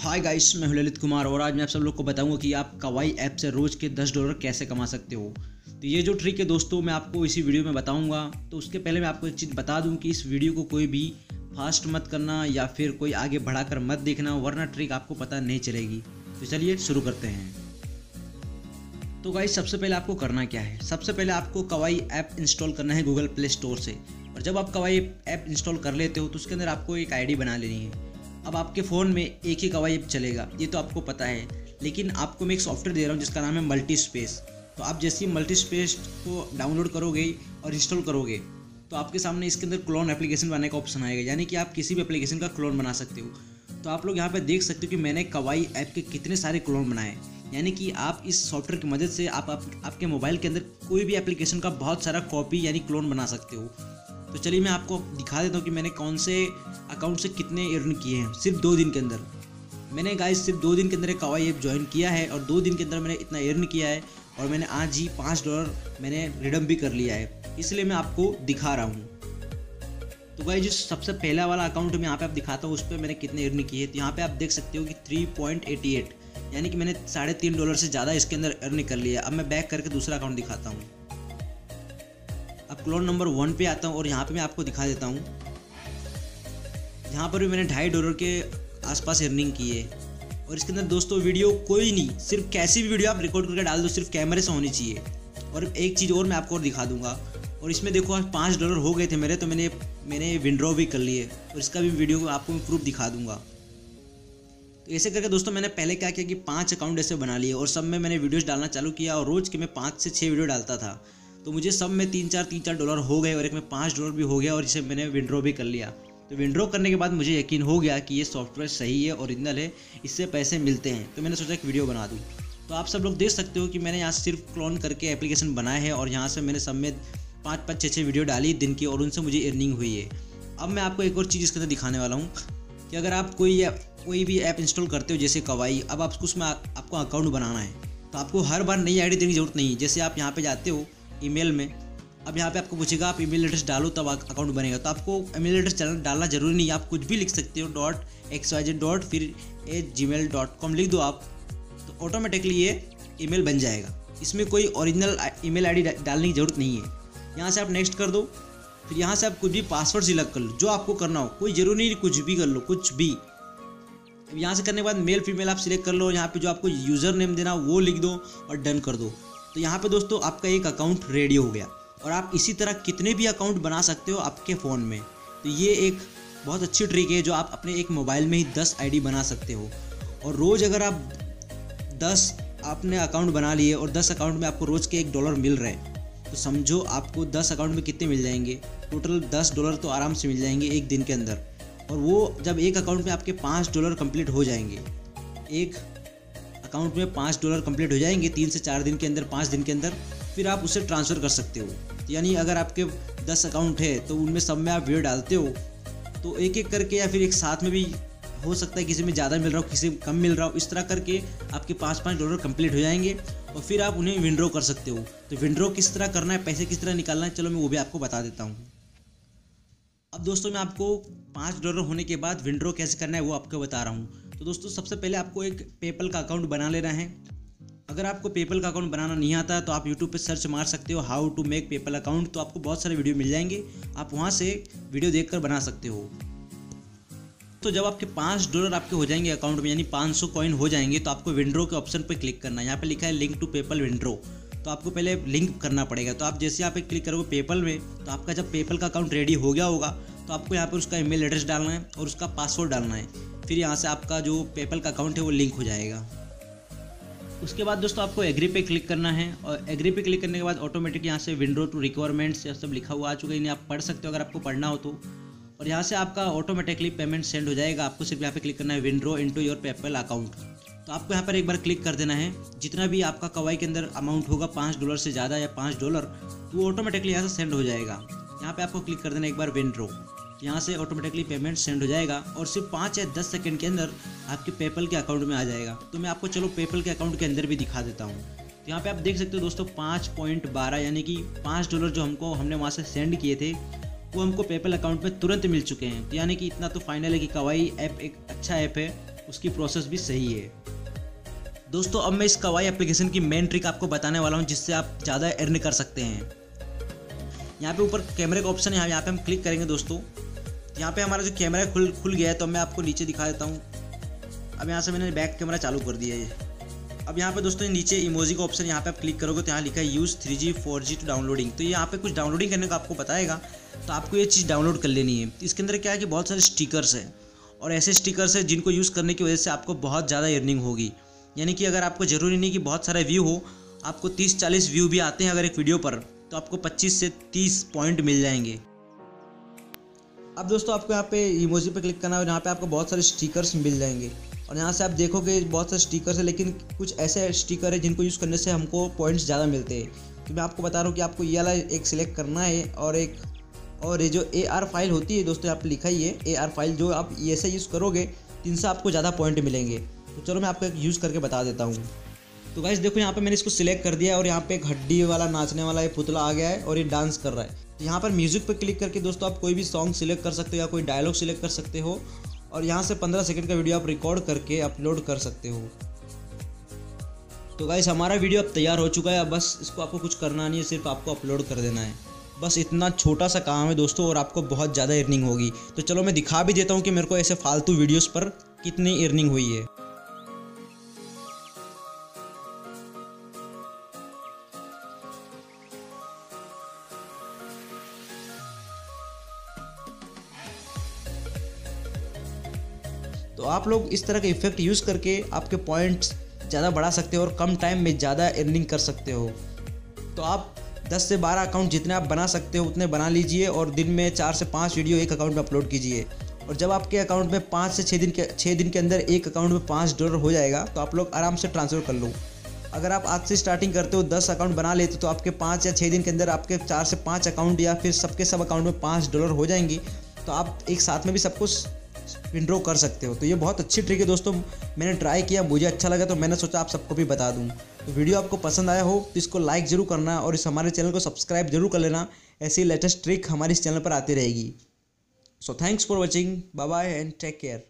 Hi guys मैं ललित कुमार और आज मैं आप सब लोग को बताऊँगा कि आप कवाई ऐप से रोज़ के 10 डॉलर कैसे कमा सकते हो। तो ये जो ट्रिक है दोस्तों, मैं आपको इसी वीडियो में बताऊँगा। तो उसके पहले मैं आपको एक चीज़ बता दूँ कि इस वीडियो को कोई भी फास्ट मत करना या फिर कोई आगे बढ़ाकर मत देखना, वरना ट्रिक आपको पता नहीं चलेगी। तो चलिए शुरू करते हैं। तो गाइस सबसे पहले आपको करना क्या है? सबसे पहले आपको कवाई ऐप इंस्टॉल करना है गूगल प्ले स्टोर से। और जब आप कवाई ऐप इंस्टॉल कर लेते हो तो उसके अंदर आपको एक आईडी बना लेनी है। अब आपके फ़ोन में एक ही कवाई ऐप चलेगा ये तो आपको पता है। लेकिन आपको मैं एक सॉफ्टवेयर दे रहा हूँ जिसका नाम है मल्टी स्पेस तो आप जैसे ही मल्टी स्पेस को डाउनलोड करोगे और इंस्टॉल करोगे तो आपके सामने इसके अंदर क्लोन एप्लीकेशन बनाने का ऑप्शन आएगा यानी कि आप किसी भी एप्लीकेशन का क्लोन बना सकते हो। तो आप लोग यहाँ पर देख सकते हो कि मैंने कवाई ऐप के कितने सारे क्लोन बनाए। यानी कि आप इस सॉफ्टवेयर की मदद से आप, आप आपके मोबाइल के अंदर कोई भी एप्लीकेशन का बहुत सारा कॉपी यानी क्लोन बना सकते हो। तो चलिए मैं आपको दिखा देता हूँ कि मैंने कौन से अकाउंट से कितने अर्न किए हैं? सिर्फ़ दो दिन के अंदर। मैंने गाइस सिर्फ़ दो दिन के अंदर कवाई ऐप ज्वाइन किया है और दो दिन के अंदर मैंने इतना अर्न किया है और मैंने आज ही पाँच डॉलर मैंने रिडम भी कर लिया है। इसलिए मैं आपको दिखा रहा हूँ। तो भाई जो सबसे पहला वाला अकाउंट मैं यहाँ पे आप दिखाता हूँ, उस पर मैंने कितने अर्न किए तो यहाँ पे आप देख सकते हो कि थ्री पॉइंट एटी एट यानी कि मैंने साढ़े तीन डॉलर से ज़्यादा इसके अंदर अर्न कर लिया अब मैं बैक करके दूसरा अकाउंट दिखाता हूँ। अब क्लोन नंबर वन पे आता हूँ और यहाँ पे मैं आपको दिखा देता हूँ। यहाँ पर भी मैंने ढाई डॉलर के आसपास अर्निंग की है। और इसके अंदर दोस्तों वीडियो कोई नहीं, सिर्फ़ कैसी भी वीडियो आप रिकॉर्ड करके डाल दो, सिर्फ़ कैमरे से होनी चाहिए। और एक चीज़ और मैं आपको और दिखा दूँगा। और इसमें देखो, आज पाँच डॉलर हो गए थे मेरे तो मैंने मैंने विंड्रॉ भी कर लिए। और इसका भी वीडियो आपको मैं प्रूफ दिखा दूँगा। तो ऐसे करके दोस्तों, मैंने पहले क्या किया कि पाँच अकाउंट ऐसे बना लिए और सब में मैंने वीडियोज़ डालना चालू किया और रोज़ के मैं पाँच से छः वीडियो डालता था। तो मुझे सब में तीन चार तीन चार डॉलर हो गए और एक में पाँच डॉलर भी हो गया और इसे मैंने विंड्रॉ भी कर लिया। तो विंड्रॉ करने के बाद मुझे यकीन हो गया कि ये सॉफ्टवेयर सही है ओरिजिनल है, इससे पैसे मिलते हैं। तो मैंने सोचा एक वीडियो बना दूँ। तो आप सब लोग देख सकते हो कि मैंने यहाँ सिर्फ़ क्लोन करके एप्लीकेशन बनाया है और यहाँ से मैंने सब में पाँच पाँच छः छः वीडियो डाली दिन की और उनसे मुझे अर्निंग हुई है। अब मैं आपको एक और चीज़ इसके अंदर दिखाने वाला हूँ कि अगर आप कोई कोई भी ऐप इंस्टॉल करते हो, जैसे कवाई अब आपको उसमें आपको अकाउंट बनाना है। तो आपको हर बार नई आईडी देने की ज़रूरत नहीं जैसे आप यहाँ पे जाते हो ईमेल में अब यहाँ पे आपको पूछेगा, आप ईमेल एड्रेस डालो, तब अकाउंट बनेगा। तो आपको ईमेल एड्रेस डालना ज़रूरी नहीं है आप कुछ भी लिख सकते हो dot X Y Z dot फिर a gmail dot com लिख दो आप तो ऑटोमेटिकली ये ईमेल बन जाएगा। इसमें कोई ओरिजिनल ईमेल आईडी डालने की ज़रूरत नहीं है। यहाँ से आप नेक्स्ट कर दो, फिर यहाँ से आप कुछ भी पासवर्ड सिलेक्ट कर लो, जो आपको करना हो, कोई ज़रूरी नहीं कुछ भी कर लो, कुछ भी। अब यहाँ से करने के बाद मेल फीमेल आप सिलेक्ट कर लो, यहाँ पे जो आपको यूज़र नेम देना वो लिख दो और डन कर दो। तो यहाँ पे दोस्तों आपका एक अकाउंट रेडी हो गया। और आप इसी तरह कितने भी अकाउंट बना सकते हो आपके फ़ोन में। तो ये एक बहुत अच्छी ट्रिक है जो आप अपने एक मोबाइल में ही दस आईडी बना सकते हो। और रोज़ अगर आप दस आपने अकाउंट बना लिए और दस अकाउंट में आपको रोज़ के एक डॉलर मिल रहे हैं तो समझो आपको दस अकाउंट में कितने मिल जाएँगे। टोटल दस डॉलर तो आराम से मिल जाएँगे एक दिन के अंदर। और वो जब एक अकाउंट में आपके पाँच डॉलर कंप्लीट हो जाएँगे, एक अकाउंट में पाँच डॉलर कंप्लीट हो जाएँगे तीन से चार दिन के अंदर, पाँच दिन के अंदर फिर आप उसे ट्रांसफ़र कर सकते हो। यानी अगर आपके दस अकाउंट है तो उनमें सब में आप वीडियो डालते हो। तो एक एक करके या फिर एक साथ में भी हो सकता है किसी में ज़्यादा मिल रहा हो, किसी में कम मिल रहा हो, इस तरह करके आपके पाँच पाँच डॉलर कंप्लीट हो जाएँगे और फिर आप उन्हें विंड्रो कर सकते हो। तो विंड्रो किस तरह करना है, पैसे किस तरह निकालना है, चलो मैं वो भी आपको बता देता हूँ। अब दोस्तों मैं आपको पाँच डॉलर होने के बाद विंड्रो कैसे करना है, वो आपको बता रहा हूँ। तो दोस्तों सबसे पहले आपको एक पेपल का अकाउंट बना लेना है। अगर आपको पेपल का अकाउंट बनाना नहीं आता तो आप यूट्यूब पे सर्च मार सकते हो how to make PayPal account तो आपको बहुत सारे वीडियो मिल जाएँगे। आप वहाँ से वीडियो देखकर बना सकते हो। तो जब आपके पाँच डॉलर आपके हो जाएँगे अकाउंट में, यानी पाँच सौ कॉइन हो जाएँगे तो आपको विंड्रो के ऑप्शन पर क्लिक करना है। यहाँ पे लिखा है लिंक टू पेपल विंड्रो तो आपको पहले लिंक करना पड़ेगा। तो आप जैसे यहाँ पे क्लिक करोगे पेपल में तो आपका जब पेपल का अकाउंट रेडी हो गया होगा तो आपको यहाँ पर उसका ईमेल एड्रेस डालना है और उसका पासवर्ड डालना है। फिर यहाँ से आपका जो पेपल का अकाउंट है, वो लिंक हो जाएगा। उसके बाद दोस्तों आपको एग्री पे क्लिक करना है और एग्री पे क्लिक करने के बाद ऑटोमेटिक यहाँ से विंडो टू रिक्वायरमेंट्स या सब लिखा हुआ आ चुका है। इन्हें आप पढ़ सकते हो अगर आपको पढ़ना हो तो। और यहाँ से आपका ऑटोमेटिकली पेमेंट सेंड हो जाएगा। आपको सिर्फ़ यहाँ पे क्लिक करना है window into your PayPal account तो आपको यहाँ पर एक बार क्लिक कर देना है। जितना भी आपका कवाई के अंदर अमाउंट होगा, पाँच डॉलर से ज़्यादा या पाँच डॉलर वो ऑटोमेटिकली यहाँ से सेंड हो जाएगा। यहाँ पे आपको क्लिक कर देना एक बार विंड्रो यहाँ से ऑटोमेटिकली पेमेंट सेंड हो जाएगा और सिर्फ़ पाँच या दस सेकंड के अंदर आपके पेपल के अकाउंट में आ जाएगा। तो मैं आपको चलो पेपल के अकाउंट के अंदर भी दिखा देता हूँ। तो यहाँ पे आप देख सकते हो दोस्तों, पाँच पॉइंट बारह, यानी कि पाँच डॉलर जो हमको, हमने वहाँ से सेंड किए थे, वो हमको पेपल अकाउंट में तुरंत मिल चुके हैं। तो यानी कि इतना तो फाइनल है कि कवाई ऐप एक अच्छा ऐप है, उसकी प्रोसेस भी सही है। दोस्तों, अब मैं इस कवाई एप्लीकेशन की मेन ट्रिक आपको बताने वाला हूँ, जिससे आप ज़्यादा अर्न कर सकते हैं। यहाँ पे ऊपर कैमरे का ऑप्शन है, यहाँ पे हम क्लिक करेंगे दोस्तों। यहाँ पे हमारा जो कैमरा खुल खुल गया है तो मैं आपको नीचे दिखा देता हूँ। अब यहाँ से मैंने बैक कैमरा चालू कर दिया है अब यहाँ पे दोस्तों नीचे इमोजी का ऑप्शन यहाँ पे आप क्लिक करोगे तो यहाँ लिखा है use three G four G to downloading तो यहाँ पे कुछ डाउनलोडिंग करने का आपको बताएगा तो आपको ये चीज़ डाउनलोड कर लेनी है। इसके अंदर क्या है कि बहुत सारे स्टिकर्स हैं, और ऐसे स्टिकर्स हैं जिनको यूज़ करने की वजह से आपको बहुत ज़्यादा अर्निंग होगी। यानी कि अगर आपको ज़रूरी नहीं कि बहुत सारे व्यू हो, आपको तीस चालीस व्यू भी आते हैं अगर एक वीडियो पर तो आपको पच्चीस से तीस पॉइंट मिल जाएँगे। अब दोस्तों आपको यहाँ पे इमोजी पे क्लिक करना है और यहाँ पे आपको बहुत सारे स्टिकर्स मिल जाएँगे। और यहाँ से आप देखोगे बहुत सारे स्टिकर्स है, लेकिन कुछ ऐसे स्टिकर है जिनको यूज़ करने से हमको पॉइंट्स ज़्यादा मिलते हैं। तो मैं आपको बता रहा हूँ कि आपको ये वाला एक सिलेक्ट करना है और एक, और ये जो ए आर फ़ाइल होती है दोस्तों यहाँ पे लिखा ही है ए आर फ़ाइल जो आप ऐसे यूज़ करोगे तो इनसे आपको ज़्यादा पॉइंट मिलेंगे। तो चलो मैं आपको एक यूज़ करके बता देता हूँ। तो गाइज़ देखो यहाँ पे मैंने इसको सिलेक्ट कर दिया और यहाँ पे एक हड्डी वाला, नाचने वाला ये पुतला आ गया है और ये डांस कर रहा है। यहाँ पर म्यूज़िक पे क्लिक करके दोस्तों आप कोई भी सॉन्ग सिलेक्ट कर सकते हो या कोई डायलॉग सिलेक्ट कर सकते हो और यहाँ से पंद्रह सेकंड का वीडियो आप रिकॉर्ड करके अपलोड कर सकते हो। तो गाइस हमारा वीडियो अब तैयार हो चुका है। अब बस इसको आपको कुछ करना नहीं है, सिर्फ़ आपको अपलोड कर देना है। बस इतना छोटा सा काम है दोस्तों और आपको बहुत ज़्यादा अर्निंग होगी। तो चलो मैं दिखा भी देता हूँ कि मेरे को ऐसे फालतू वीडियोस पर कितनी अर्निंग हुई है। तो आप लोग इस तरह के इफ़ेक्ट यूज़ करके आपके पॉइंट्स ज़्यादा बढ़ा सकते हो और कम टाइम में ज़्यादा अर्निंग कर सकते हो। तो आप 10 से 12 अकाउंट जितने आप बना सकते हो, उतने बना लीजिए और दिन में चार से पाँच वीडियो एक अकाउंट में अपलोड कीजिए। और जब आपके अकाउंट में पाँच से छः दिन के छः दिन के अंदर एक अकाउंट में पाँच डॉलर हो जाएगा तो आप लोग आराम से ट्रांसफ़र कर लो। अगर आप आज से स्टार्टिंग करते हो, दस अकाउंट बना लेते तो आपके पाँच या छः दिन के अंदर आपके चार से पाँच अकाउंट या फिर सबके सब अकाउंट में पाँच डॉलर हो जाएँगी। तो आप एक साथ में भी सब कुछ विंड्रो कर सकते हो। तो ये बहुत अच्छी ट्रिक है दोस्तों। मैंने ट्राई किया, मुझे अच्छा लगा तो मैंने सोचा आप सबको भी बता दूँ। तो वीडियो आपको पसंद आया हो तो इसको लाइक ज़रूर करना और इस हमारे चैनल को सब्सक्राइब ज़रूर कर लेना। ऐसी लेटेस्ट ट्रिक हमारे इस चैनल पर आती रहेगी। So thanks for watching bye bye and take care